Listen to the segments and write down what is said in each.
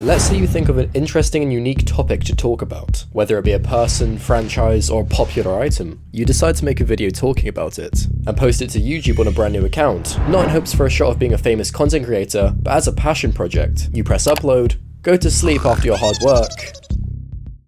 Let's say you think of an interesting and unique topic to talk about, whether it be a person, franchise, or popular item. You decide to make a video talking about it, and post it to YouTube on a brand new account, not in hopes for a shot of being a famous content creator, but as a passion project. You press upload, go to sleep after your hard work,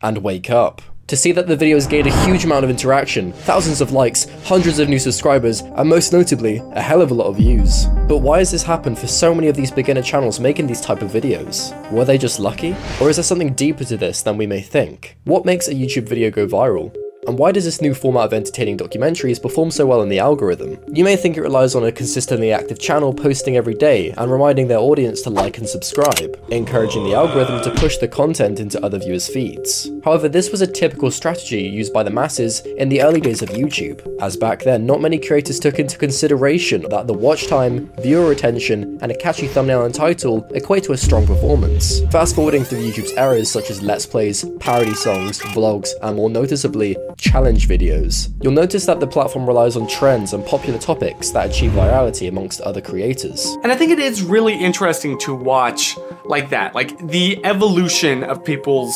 and wake up to see that the video has gained a huge amount of interaction, thousands of likes, hundreds of new subscribers, and most notably, a hell of a lot of views. But why has this happened for so many of these beginner channels making these type of videos? Were they just lucky? Or is there something deeper to this than we may think? What makes a YouTube video go viral? And why does this new format of entertaining documentaries perform so well in the algorithm? You may think it relies on a consistently active channel posting every day and reminding their audience to like and subscribe, encouraging the algorithm to push the content into other viewers' feeds. However, this was a typical strategy used by the masses in the early days of YouTube, as back then not many creators took into consideration that the watch time, viewer retention, and a catchy thumbnail and title equate to a strong performance. Fast forwarding through YouTube's eras such as Let's Plays, parody songs, vlogs, and more noticeably, challenge videos. You'll notice that the platform relies on trends and popular topics that achieve virality amongst other creators. And I think it is really interesting to watch like that, like the evolution of people's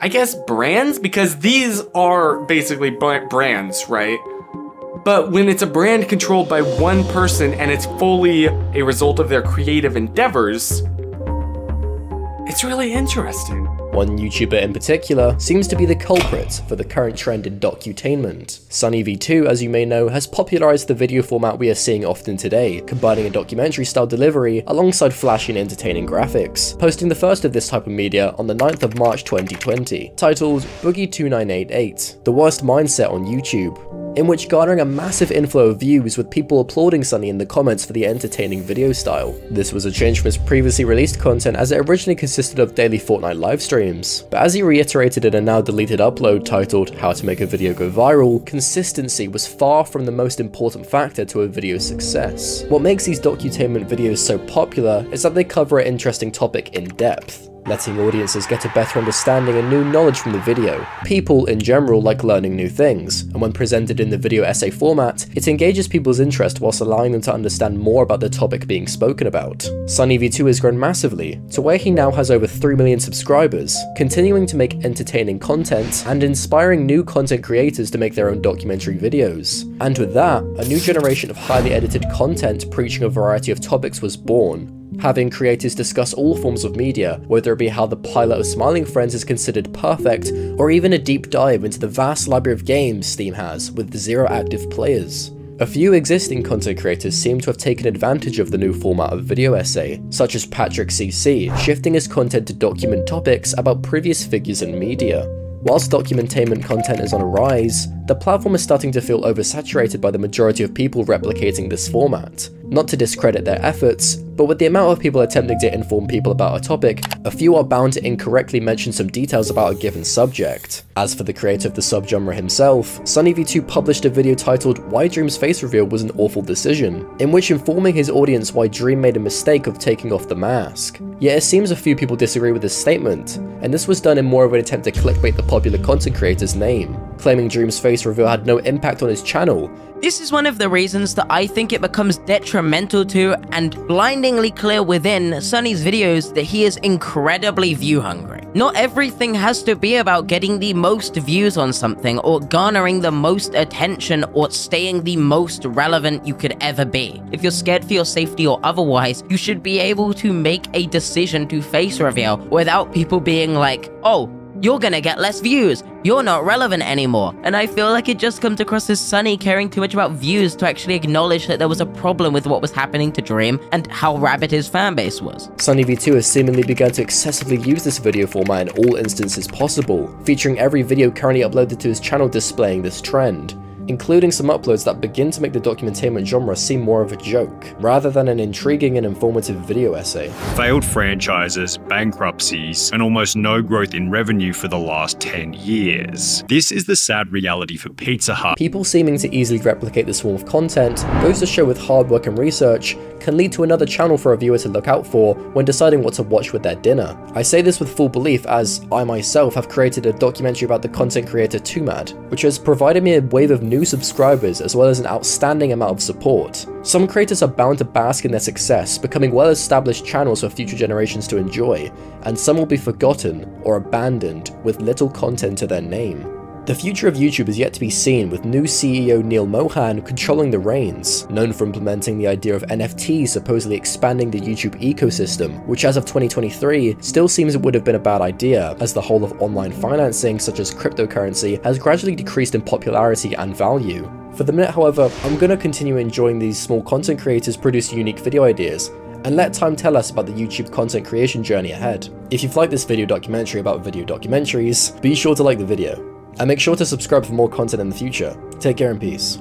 I guess brands because these are basically brands, right? But when it's a brand controlled by one person and it's fully a result of their creative endeavors, it's really interesting. One YouTuber in particular seems to be the culprit for the current trend in docutainment. SunnyV2, as you may know, has popularized the video format we are seeing often today, combining a documentary-style delivery alongside flashy and entertaining graphics, posting the first of this type of media on the 9th of March 2020, titled Boogie2988, The Worst Mindset on YouTube, in which garnering a massive inflow of views with people applauding Sunny in the comments for the entertaining video style. This was a change from his previously released content as it originally consisted of daily Fortnite live streams, but as he reiterated in a now deleted upload titled How to Make a Video Go Viral, consistency was far from the most important factor to a video's success. What makes these docutainment videos so popular is that they cover an interesting topic in depth letting audiences get a better understanding and new knowledge from the video. People, in general, like learning new things, and when presented in the video essay format, it engages people's interest whilst allowing them to understand more about the topic being spoken about. Sunny V2 has grown massively, to where he now has over 3 million subscribers, continuing to make entertaining content and inspiring new content creators to make their own documentary videos. And with that, a new generation of highly edited content preaching a variety of topics was born, having creators discuss all forms of media, whether it be how the pilot of Smiling Friends is considered perfect, or even a deep dive into the vast library of games Steam has with zero active players. A few existing content creators seem to have taken advantage of the new format of video essay, such as Patrick CC, shifting his content to document topics about previous figures in media. Whilst documentainment content is on a rise, the platform is starting to feel oversaturated by the majority of people replicating this format. Not to discredit their efforts, but with the amount of people attempting to inform people about a topic, a few are bound to incorrectly mention some details about a given subject. As for the creator of the subgenre himself, SunnyV2 published a video titled Why Dream's face reveal was an awful decision, in which informing his audience why Dream made a mistake of taking off the mask. Yet it seems a few people disagree with this statement, and this was done in more of an attempt to clickbait the popular content creator's name, claiming Dream's face reveal had no impact on his channel, this is one of the reasons that I think it becomes detrimental to and blindingly clear within Sunny's videos that he is incredibly view hungry. Not everything has to be about getting the most views on something or garnering the most attention or staying the most relevant you could ever be. If you're scared for your safety or otherwise, you should be able to make a decision to face reveal without people being like, oh, you're gonna get less views. You're not relevant anymore. And I feel like it just comes across as Sunny caring too much about views to actually acknowledge that there was a problem with what was happening to Dream and how rabid his fanbase was. Sunny V2 has seemingly begun to excessively use this video format in all instances possible, featuring every video currently uploaded to his channel displaying this trend including some uploads that begin to make the documentainment genre seem more of a joke, rather than an intriguing and informative video essay. Failed franchises, bankruptcies, and almost no growth in revenue for the last 10 years. This is the sad reality for Pizza Hut. People seeming to easily replicate this form of content goes to show with hard work and research, can lead to another channel for a viewer to look out for when deciding what to watch with their dinner. I say this with full belief as I myself have created a documentary about the content creator Tumad, which has provided me a wave of new subscribers as well as an outstanding amount of support. Some creators are bound to bask in their success, becoming well established channels for future generations to enjoy, and some will be forgotten or abandoned with little content to their name. The future of YouTube is yet to be seen with new CEO Neal Mohan controlling the reins, known for implementing the idea of NFTs supposedly expanding the YouTube ecosystem, which as of 2023 still seems it would have been a bad idea as the whole of online financing such as cryptocurrency has gradually decreased in popularity and value. For the minute however, I'm to continue enjoying these small content creators produce unique video ideas, and let time tell us about the YouTube content creation journey ahead. If you've liked this video documentary about video documentaries, be sure to like the video, and make sure to subscribe for more content in the future. Take care and peace.